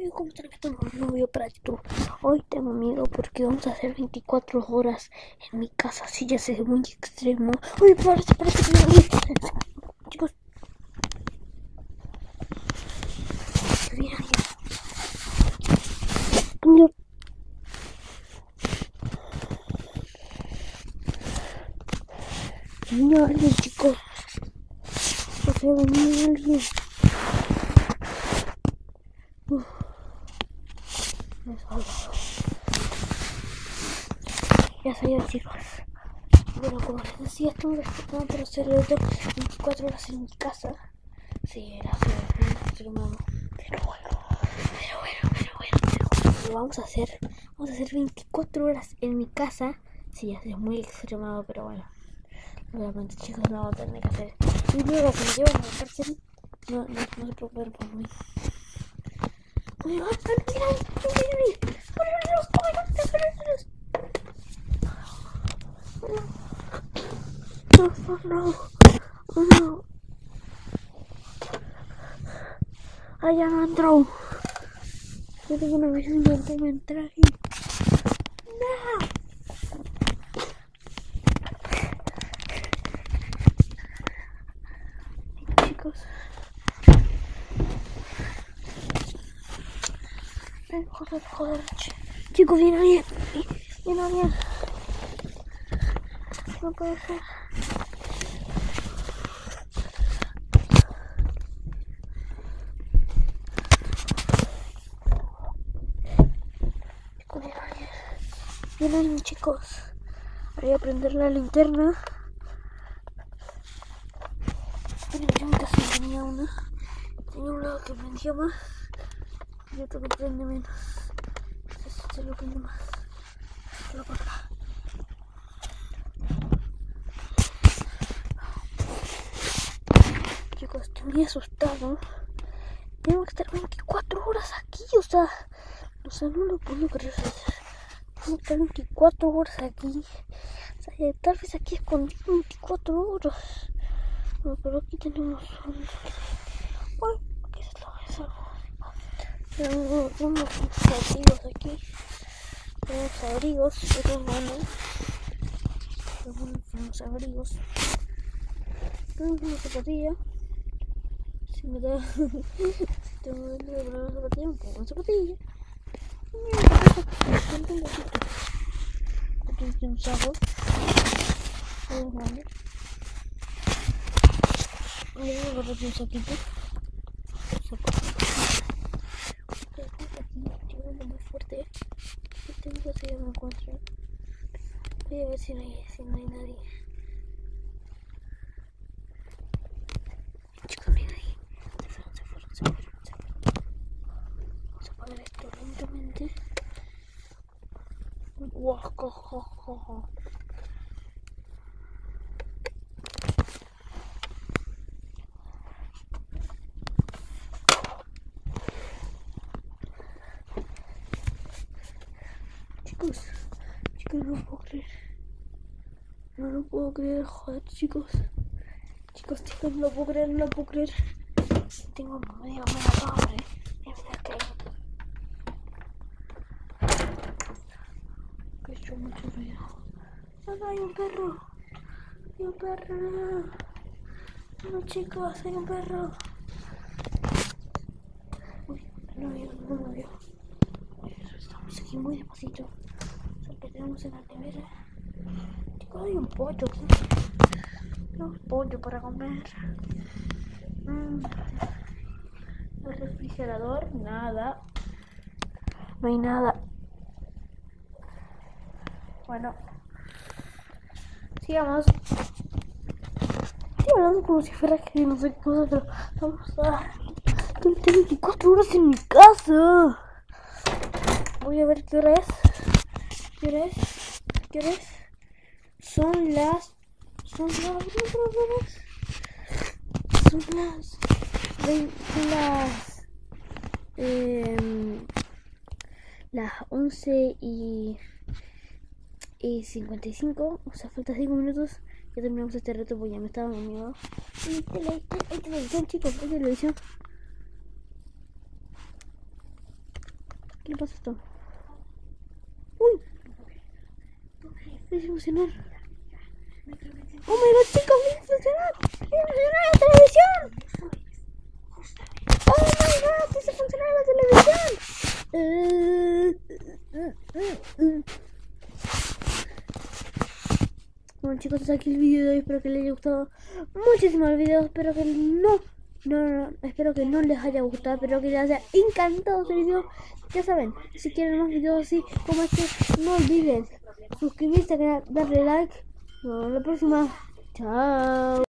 amigos, ¿cómo están? Esto es un novio para YouTube. Hoy tengo miedo porque vamos a hacer 24 horas en mi casa. Así ya se ve muy extremo. Uy, parece, parece Chicos. Mira, mira. Mira, alguien, chicos. O sea, venía alguien. Ya salió, chicos. Bueno, como les decía, estamos respetando por hacer el otro 24 horas en mi casa. Sí, era. Pero bueno, pero bueno, pero bueno, pero bueno. Lo vamos a hacer. Vamos a hacer 24 horas en mi casa. Sí, es muy extremado, pero bueno. Obviamente, chicos, no vamos a tener que hacer. Y luego, cuando llevan a la cárcel, no, no, no se preocupen por mí. Oye, va, mira, mira, mira, No, no, no, no. Ya no entró. Yo tengo una de que me aquí. No. Chicos. Ven, joder, joder. Chicos, viene alguien. Viene alguien. No puede ser. Chicos, viene alguien. Viene alguien, chicos. Voy a prender la linterna. Miren, yo en casa tenía una. Tenía un lado que prendía más y otro que prende menos. Se lo prende más. Lo por acá. Chicos, estoy muy asustado. Tengo que estar 24 horas aquí, o sea, o sea, no lo puedo creer. Tengo que estar 24 horas aquí. O sea, tal vez aquí escondido 24 horas. No, pero aquí tenemos un ¿qué es esto? Eso. Tenemos unos abrigos aquí. Tenemos abrigos, eso es bueno. Tenemos abrigos. Tenemos una zapatilla. Si me da... tengo que poner una zapatilla, me pongo una zapatilla. Tengo Aquí tiene un saco. Eso es bueno. Voy a agarrar un saquito. Aquí, muy fuerte. Tengo que si me encuentro. Voy si no hay, si no hay nadie. Chicos, miren ahí. Se fueron, se fueron, se fueron, se fueron. Vamos a apagar esto lentamente. Guau. Chicos, chicos, no lo puedo creer. No lo puedo creer, joder, chicos. Chicos, chicos, no lo puedo creer, no lo puedo creer. Tengo medio mala hambre. Es verdad que que he hecho mucho ruido. ¡Ah, hay un perro! ¡Hay un perro! No, no chicos, hay un perro. Uy, no lo veo, no lo veo. Estamos aquí muy despacito. Tenemos en la nevera. Chicos, hay un pollo aquí. Tenemos pollo para comer. Mm. El refrigerador, nada. No hay nada. Bueno. Sigamos. Estoy hablando como si fuera que no sé qué cosa, pero vamos a... Tengo 24 horas en mi casa. Voy a ver qué hora es. ¿Qué hora es? ¿Qué es? Son las... Son las... Son las... Son las... em, las 11 y... Y 55, o sea, falta 5 minutos. Ya terminamos este reto porque ya me estaba dormido. Hay tele- hay televisión, chicos, hay televisión. ¿Qué le pasa a esto? ¡Uy! Me. ¡Oh my god, chicos! ¡Me! ¡Me la televisión! ¡Oh my god! ¡Hizo funcionar la televisión! Bueno chicos, hasta aquí el vídeo de hoy, espero que les haya gustado muchísimo el vídeo, espero que no, no, no, espero que no les haya gustado, espero que les haya encantado este vídeo, ya saben, si quieren más videos así como este, no olviden suscribirse al canal, darle like, nos vemos la próxima, chao.